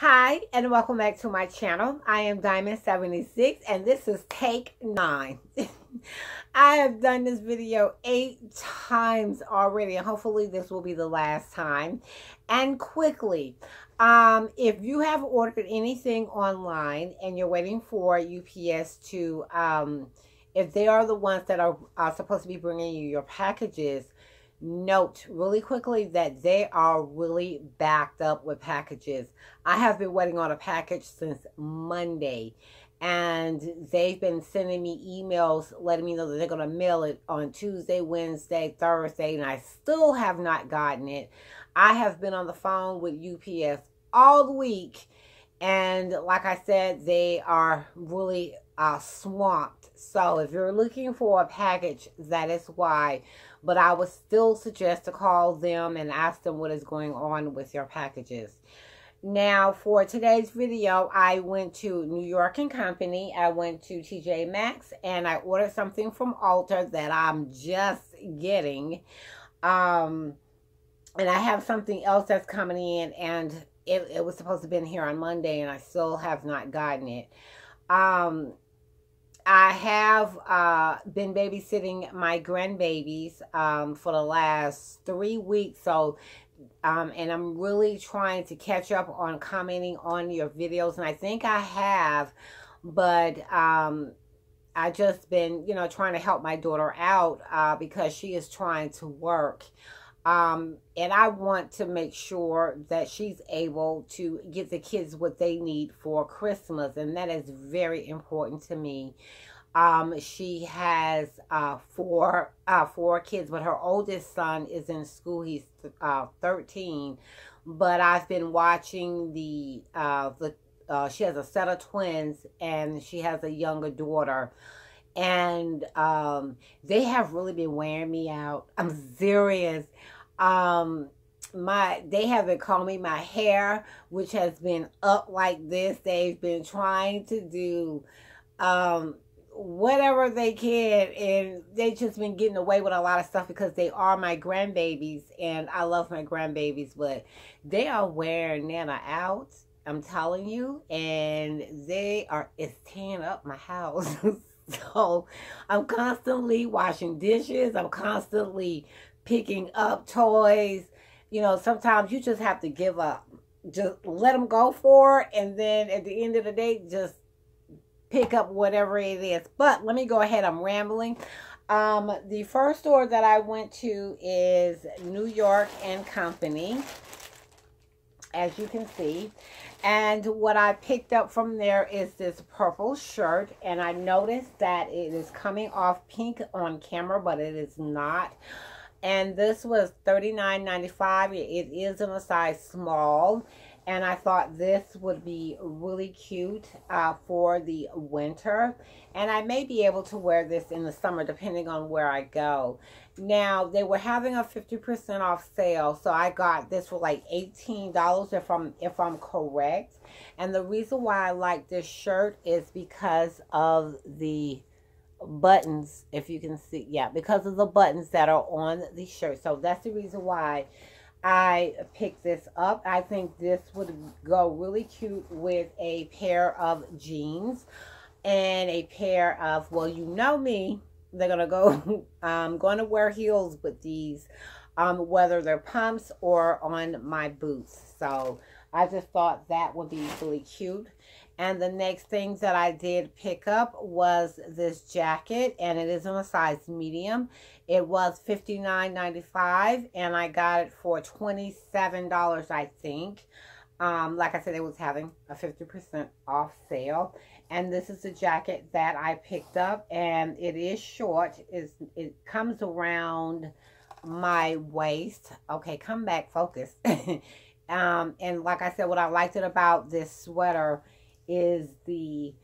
Hi, and welcome back to my channel. I am Diamond76, and this is take nine. I have done this video eight times already, and hopefully this will be the last time. And quickly, um, if you have ordered anything online and you're waiting for UPS to, um, if they are the ones that are, are supposed to be bringing you your packages, note really quickly that they are really backed up with packages. I have been waiting on a package since Monday and they've been sending me emails letting me know that they're going to mail it on Tuesday, Wednesday, Thursday, and I still have not gotten it. I have been on the phone with UPS all week, and like I said, they are really uh, swamped. So if you're looking for a package, that is why but I would still suggest to call them and ask them what is going on with your packages. Now, for today's video, I went to New York and Company. I went to TJ Maxx and I ordered something from Ulta that I'm just getting. Um, and I have something else that's coming in and it, it was supposed to have been here on Monday and I still have not gotten it. Um, I have uh, been babysitting my grandbabies um, for the last three weeks. So, um, and I'm really trying to catch up on commenting on your videos. And I think I have, but um, I just been, you know, trying to help my daughter out uh, because she is trying to work. Um, and I want to make sure that she's able to get the kids what they need for Christmas. And that is very important to me. Um, she has uh, four uh, four kids, but her oldest son is in school. He's uh, 13. But I've been watching the uh, the uh, she has a set of twins, and she has a younger daughter and um, they have really been wearing me out. I'm serious um my they have been combing my hair which has been up like this. They've been trying to do um whatever they can and they just been getting away with a lot of stuff because they are my grandbabies and i love my grandbabies but they are wearing nana out i'm telling you and they are it's tearing up my house. So i'm constantly washing dishes. I'm constantly picking up toys. You know, sometimes you just have to give up. Just let them go for it. And then at the end of the day, just pick up whatever it is. But let me go ahead. I'm rambling. Um, the first store that I went to is New York and Company, as you can see. And what I picked up from there is this purple shirt. And I noticed that it is coming off pink on camera, but it is not and this was $39.95 it is in a size small and I thought this would be really cute uh, for the winter. And I may be able to wear this in the summer depending on where I go. Now they were having a 50% off sale so I got this for like $18 if I'm if I'm correct. And the reason why I like this shirt is because of the buttons if you can see yeah because of the buttons that are on the shirt. So that's the reason why I picked this up. I think this would go really cute with a pair of jeans and a pair of well you know me they're gonna go I'm going to wear heels with these um whether they're pumps or on my boots. So I just thought that would be really cute and the next things that I did pick up was this jacket, and it is in a size medium. It was $59.95, and I got it for $27, I think. Um, like I said, it was having a 50% off sale. And this is the jacket that I picked up, and it is short. It's, it comes around my waist. Okay, come back, focus. um, and like I said, what I liked it about this sweater is the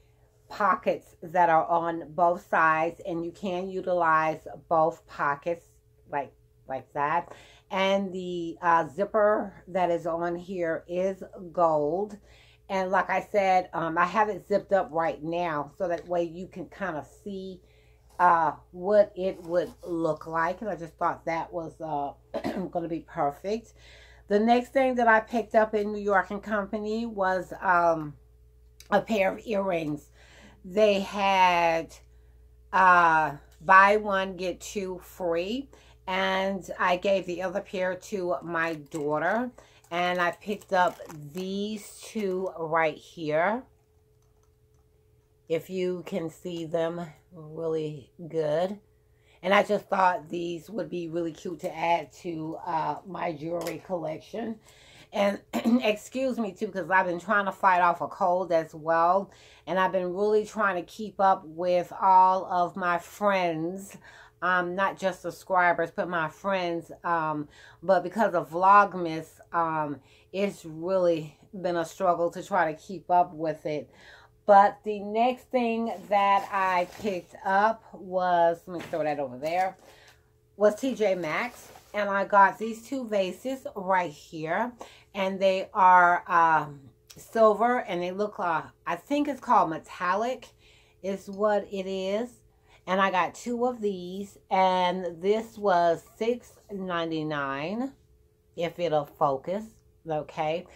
pockets that are on both sides and you can utilize both pockets like like that. And the uh, zipper that is on here is gold. And like I said um, I have it zipped up right now so that way you can kind of see uh, what it would look like. And I just thought that was uh, going to be perfect. The next thing that I picked up in New York and Company was um, a pair of earrings. They had uh, buy one, get two free. And I gave the other pair to my daughter. And I picked up these two right here. If you can see them really good. And I just thought these would be really cute to add to uh, my jewelry collection. And excuse me too, because I've been trying to fight off a cold as well. And I've been really trying to keep up with all of my friends. Um, not just subscribers, but my friends. Um, but because of Vlogmas, um, it's really been a struggle to try to keep up with it. But the next thing that I picked up was, let me throw that over there, was TJ Maxx. And I got these two vases right here. And they are um, silver and they look like, I think it's called metallic is what it is. And I got two of these. And this was six ninety nine, if it'll focus. Okay.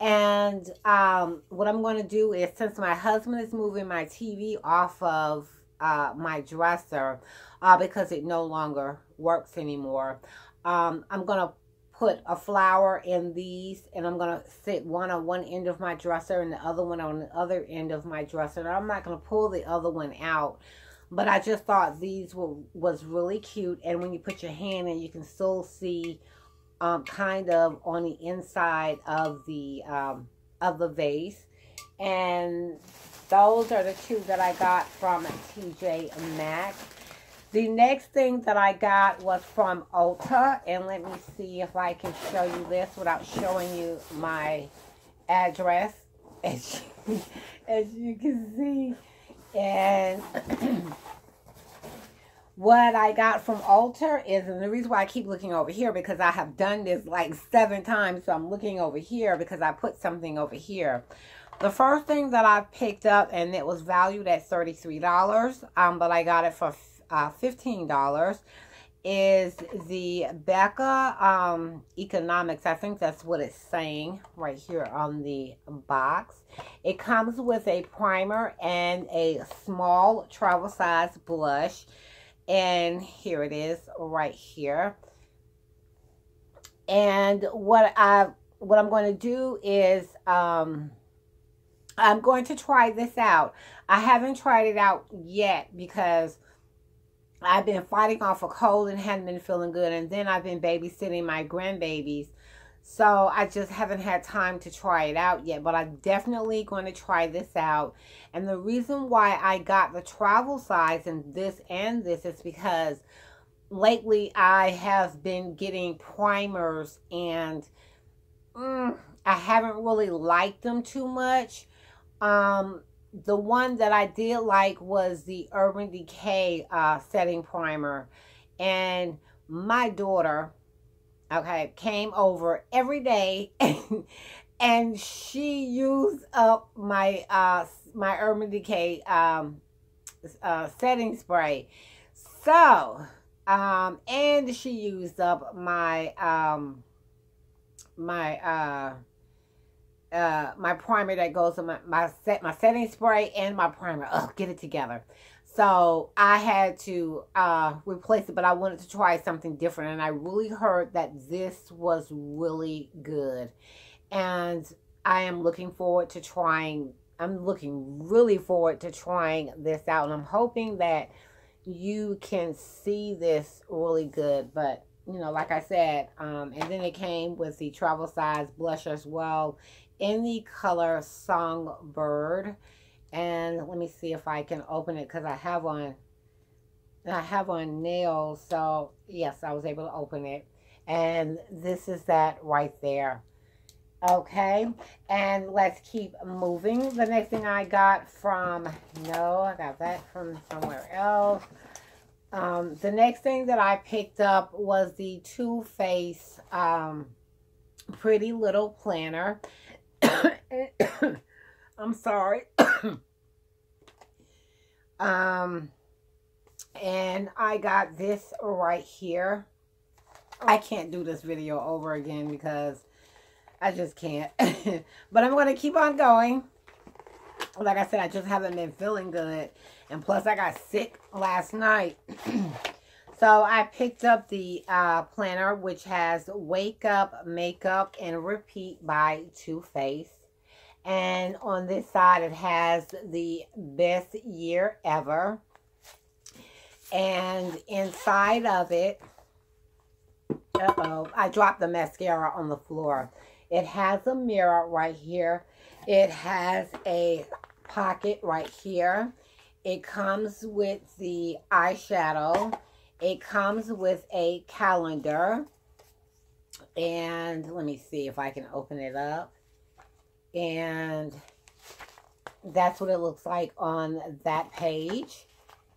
And um, what I'm going to do is, since my husband is moving my TV off of uh, my dresser uh, because it no longer works anymore, um, I'm going to put a flower in these and I'm going to sit one on one end of my dresser and the other one on the other end of my dresser. I'm not going to pull the other one out. But I just thought these were was really cute. And when you put your hand in, you can still see um, kind of on the inside of the um, of the vase. And those are the two that I got from TJ Maxx. The next thing that I got was from Ulta. And let me see if I can show you this without showing you my address. As you, as you can see. And what I got from Ulta is, and the reason why I keep looking over here, because I have done this like seven times, so I'm looking over here because I put something over here. The first thing that I picked up, and it was valued at $33, um, but I got it for uh, $15, is the Becca um, Economics. I think that's what it's saying right here on the box. It comes with a primer and a small travel size blush and here it is right here and what I what I'm going to do is um I'm going to try this out I haven't tried it out yet because I've been fighting off a cold and hadn't been feeling good and then I've been babysitting my grandbabies so I just haven't had time to try it out yet, but I'm definitely going to try this out. And the reason why I got the travel size and this and this is because lately I have been getting primers and mm, I haven't really liked them too much. Um, the one that I did like was the Urban Decay uh, setting primer. And my daughter okay, came over every day and, and she used up my uh my Urban Decay um uh setting spray. So, um and she used up my um my uh uh my primer that goes in my my set my setting spray and my primer. Oh, get it together. So I had to uh, replace it, but I wanted to try something different. And I really heard that this was really good. And I am looking forward to trying, I'm looking really forward to trying this out. And I'm hoping that you can see this really good. But, you know, like I said, um, and then it came with the travel size blush as well in the color Songbird. And let me see if I can open it because I have on I have on nails so yes I was able to open it. And this is that right there. Okay and let's keep moving. The next thing I got from no I got that from somewhere else. Um, the next thing that I picked up was the Too Faced um, Pretty Little Planner I'm sorry. um, and I got this right here. I can't do this video over again because I just can't. but I'm going to keep on going. Like I said, I just haven't been feeling good. And plus, I got sick last night. so I picked up the uh, planner, which has Wake Up, Makeup, and Repeat by Too Faced. And on this side, it has the best year ever. And inside of it, uh-oh, I dropped the mascara on the floor. It has a mirror right here. It has a pocket right here. It comes with the eyeshadow. It comes with a calendar. And let me see if I can open it up. And that's what it looks like on that page.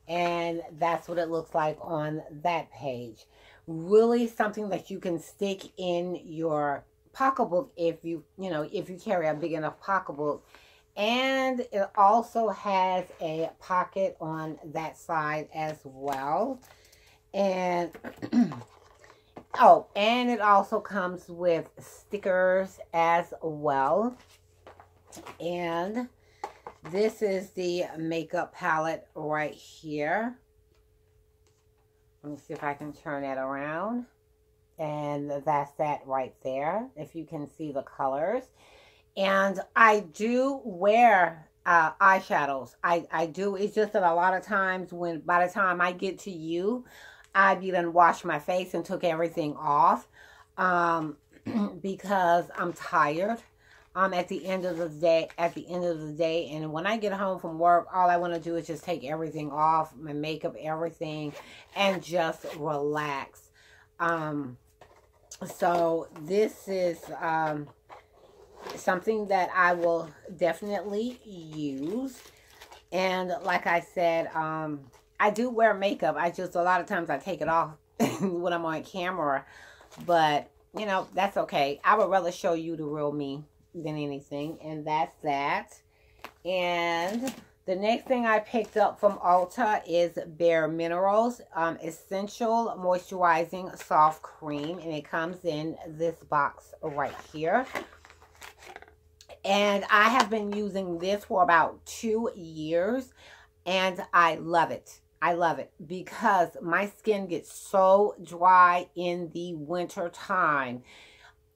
And that's what it looks like on that page. Really something that you can stick in your pocketbook if you, you know, if you carry a big enough pocketbook. And it also has a pocket on that side as well. And, oh, and it also comes with stickers as well. And this is the makeup palette right here. Let me see if I can turn that around. And that's that right there, if you can see the colors. And I do wear uh, eyeshadows. I, I do. It's just that a lot of times when, by the time I get to you, I've even washed my face and took everything off um, because I'm tired um at the end of the day at the end of the day. And when i get home from work all i want to do is just take everything off my makeup everything and just relax. Um so this is um something that i will definitely use. And like i said um i do wear makeup i just a lot of times i take it off when i'm on camera but you know that's okay i would rather show you the real me than anything. And that's that. And the next thing I picked up from Ulta is Bare Minerals um, Essential Moisturizing Soft Cream. And it comes in this box right here. And I have been using this for about two years. And I love it. I love it because my skin gets so dry in the winter time.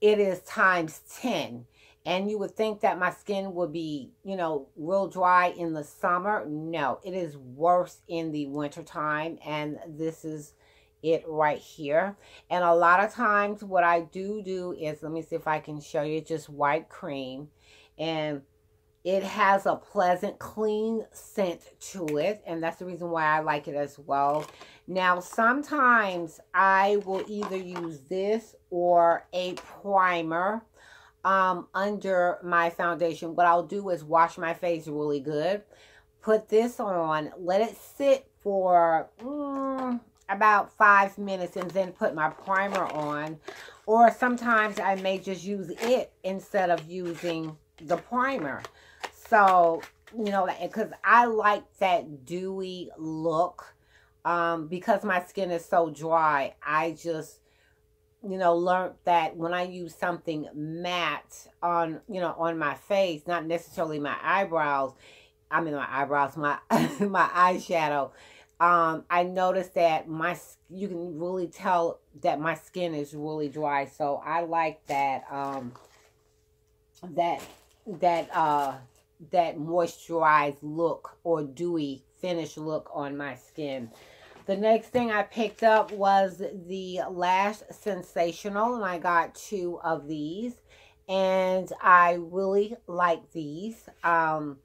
It is times 10 and you would think that my skin would be, you know, real dry in the summer. No, it is worse in the winter time. And this is it right here. And a lot of times what I do do is, let me see if I can show you, just white cream. And it has a pleasant, clean scent to it. And that's the reason why I like it as well. Now, sometimes I will either use this or a primer um, under my foundation, what I'll do is wash my face really good. Put this on. Let it sit for mm, about five minutes and then put my primer on. Or sometimes I may just use it instead of using the primer. So, you know, because I like that dewy look. Um, because my skin is so dry, I just you know, learned that when I use something matte on, you know, on my face, not necessarily my eyebrows, I mean my eyebrows, my my eyeshadow, um, I noticed that my you can really tell that my skin is really dry. So I like that um that that uh that moisturized look or dewy finish look on my skin. The next thing I picked up was the Lash Sensational, and I got two of these. And I really like these. Um,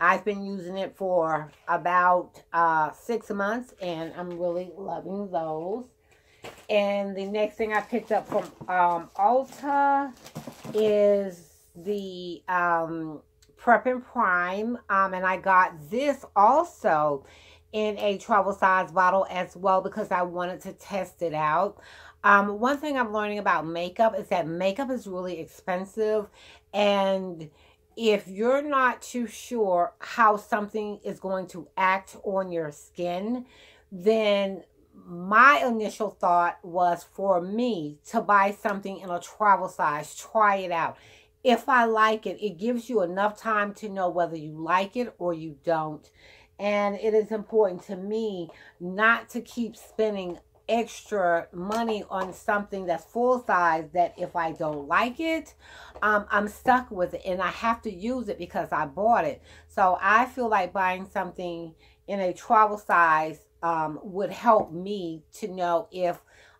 I've been using it for about uh, six months, and I'm really loving those. And the next thing I picked up from um, Ulta is the um, Prep and Prime. Um, and I got this also in a travel size bottle as well because I wanted to test it out. Um, one thing I'm learning about makeup is that makeup is really expensive and if you're not too sure how something is going to act on your skin, then my initial thought was for me to buy something in a travel size, try it out. If I like it, it gives you enough time to know whether you like it or you don't. And it is important to me not to keep spending extra money on something that's full size that if I don't like it, um, I'm stuck with it and I have to use it because I bought it. So I feel like buying something in a travel size um, would help me to know if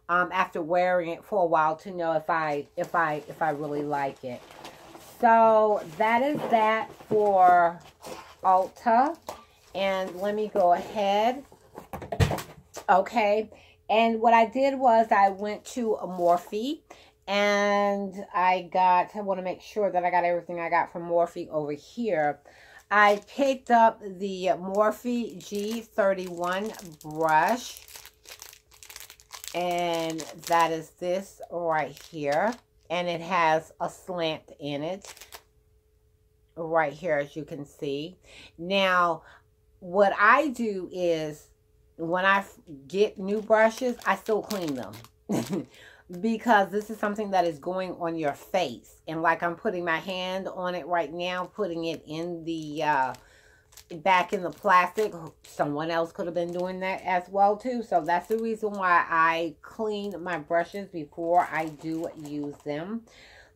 um, after wearing it for a while to know if I if I if I really like it. So that is that for Ulta. And let me go ahead. Okay. And what I did was I went to Morphe and I got, I want to make sure that I got everything I got from Morphe over here. I picked up the Morphe G31 brush. And that is this right here. And it has a slant in it. Right here, as you can see. Now, what I do is when I get new brushes, I still clean them. because this is something that is going on your face. And like I'm putting my hand on it right now, putting it in the, uh, back in the plastic. Someone else could have been doing that as well too. So that's the reason why I clean my brushes before I do use them.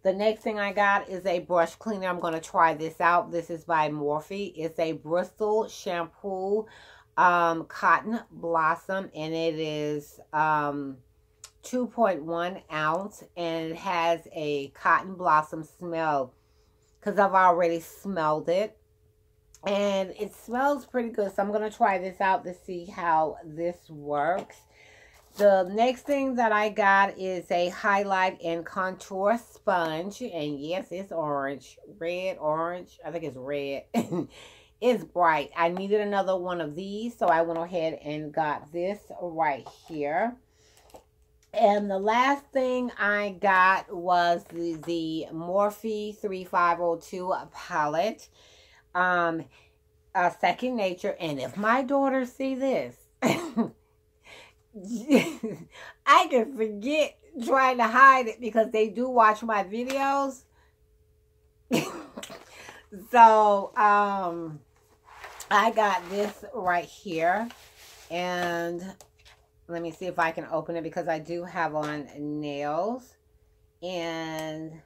The next thing I got is a brush cleaner. I'm going to try this out. This is by Morphe. It's a Bristol shampoo um, Cotton Blossom. And it is um, 2.1 ounce. And it has a cotton blossom smell. Because I've already smelled it. And it smells pretty good. So I'm to try this out to see how this works. The next thing that I got is a highlight and contour sponge. And yes, it's orange. Red, orange. I think it's red. it's bright. I needed another one of these. So I went ahead and got this right here. And the last thing I got was the, the Morphe 3502 palette. Um, uh, Second Nature. And if my daughters see this... I can forget trying to hide it because they do watch my videos. so, um, I got this right here. And let me see if I can open it because I do have on nails. And,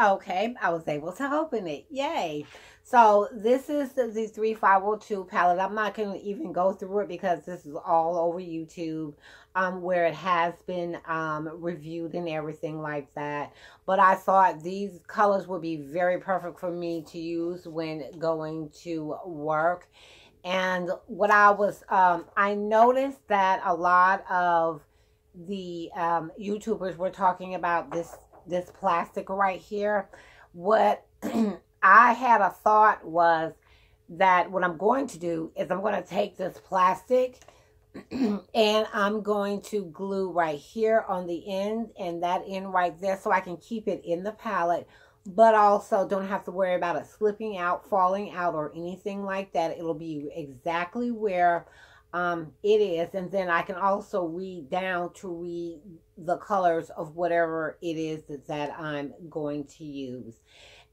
okay, I was able to open it. Yay. So this is the, the 3502 palette. I'm not going to even go through it because this is all over YouTube um, where it has been um, reviewed and everything like that. But I thought these colors would be very perfect for me to use when going to work. And what I was, um, I noticed that a lot of the um, YouTubers were talking about this, this plastic right here. What I had a thought was that what I'm going to do is I'm going to take this plastic and I'm going to glue right here on the end and that end right there so I can keep it in the palette but also don't have to worry about it slipping out, falling out, or anything like that. It'll be exactly where um, it is. And then I can also read down to read the colors of whatever it is that, I'm going to use.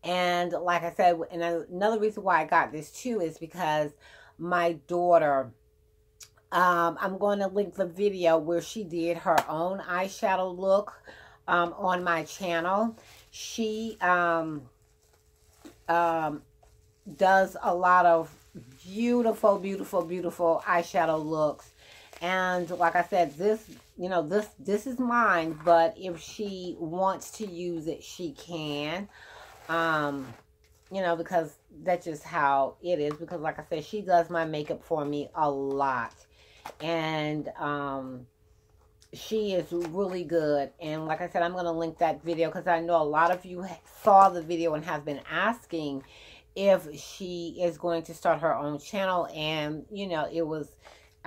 And like I said, and another reason why I got this too is because my daughter, um, I'm going to link the video where she did her own eyeshadow look um, on my channel. She um, um, does a lot of beautiful, beautiful, beautiful eyeshadow looks. And like I said, this, you know, this, this is mine, but if she wants to use it, she can. Um, you know, because that's just how it is. Because like I said, she does my makeup for me a lot. And um, she is really good. And like I said, I'm going to link that video because I know a lot of you saw the video and have been asking if she is going to start her own channel. And, you know, it was,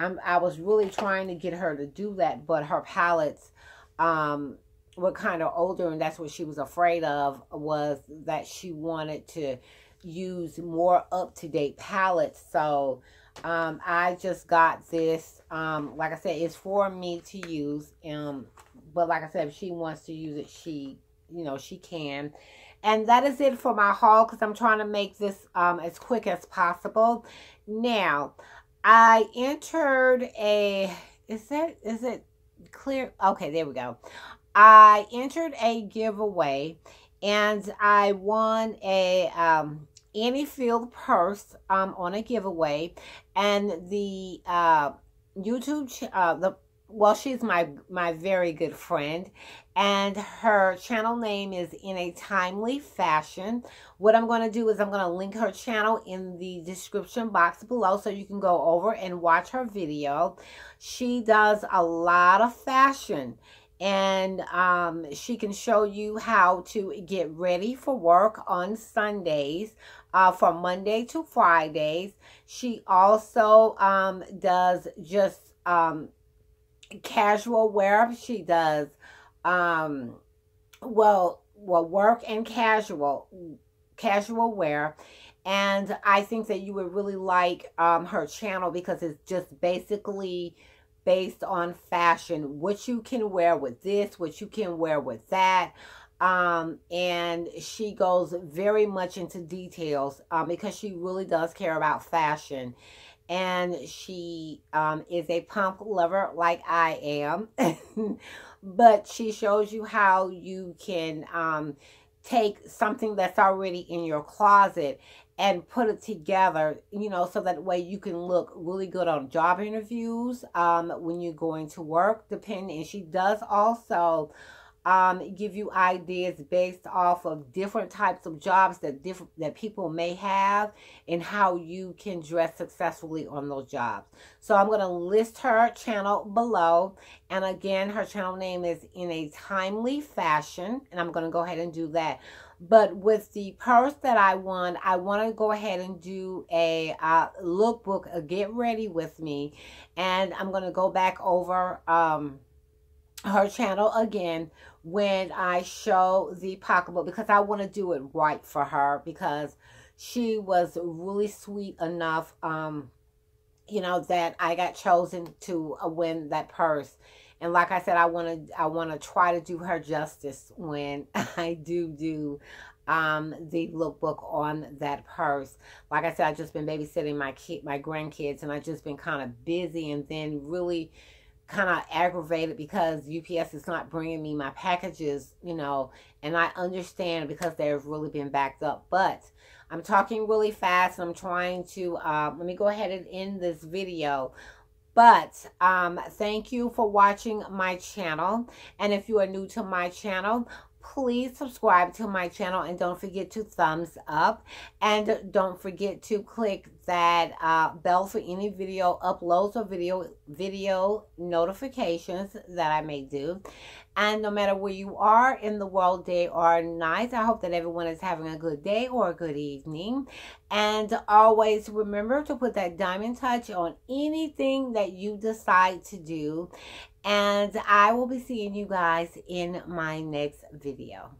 I'm, I was really trying to get her to do that. But her palettes, um, were kind of older and that's what she was afraid of was that she wanted to use more up-to-date palettes so Um, I just got this. Um, like I said, it's for me to use. Um, but like I said, if she wants to use it, she, you know, she can. And that is it for my haul because I'm trying to make this um, as quick as possible. Now, I entered a, is that, is it clear? Okay, there we go. I entered a giveaway and I won a um, AiniFeel purse um, on a giveaway. And the uh, YouTube, uh, the well, she's my my very good friend, and her channel name is in a timely fashion. What I'm going to do is I'm going to link her channel in the description box below so you can go over and watch her video. She does a lot of fashion and um, she can show you how to get ready for work on Sundays uh, from Monday to Fridays. She also um, does just um, casual wear. She does, um, well, well, work and casual, casual wear. And I think that you would really like um, her channel because it's just basically based on fashion. What you can wear with this, what you can wear with that. Um, and she goes very much into details um, because she really does care about fashion and she um, is a pump lover like I am. but she shows you how you can um, take something that's already in your closet and put it together, you know, so that way you can look really good on job interviews um, when you're going to work, depending. And she does also um, give you ideas based off of different types of jobs that different that people may have and how you can dress successfully on those jobs. So I'm going to list her channel below. And again, her channel name is In a Timely Fashion. And I'm going to go ahead and do that. But with the purse that I won, I want to go ahead and do a uh, lookbook, a get ready with me. And I'm going to go back over um, her channel again when I show the pocketbook because I want to do it right for her because she was really sweet enough, um, you know, that I got chosen to uh, win that purse. And like I said, I want to I want to try to do her justice when I do do um, the lookbook on that purse. Like I said, I've just been babysitting my kid, my grandkids, and I've just been kind of busy and then really kind of aggravated because UPS is not bringing me my packages, you know, and I understand because they've really been backed up. But I'm talking really fast and I'm trying to, uh, let me go ahead and end this video. But um, thank you for watching my channel. And if you are new to my channel, please subscribe to my channel and don't forget to thumbs up. And don't forget to click that uh, bell for any video uploads or video video notifications that I may do and no matter where you are in the world day or night I hope that everyone is having a good day or a good evening and always remember to put that diamond touch on anything that you decide to do and I will be seeing you guys in my next video.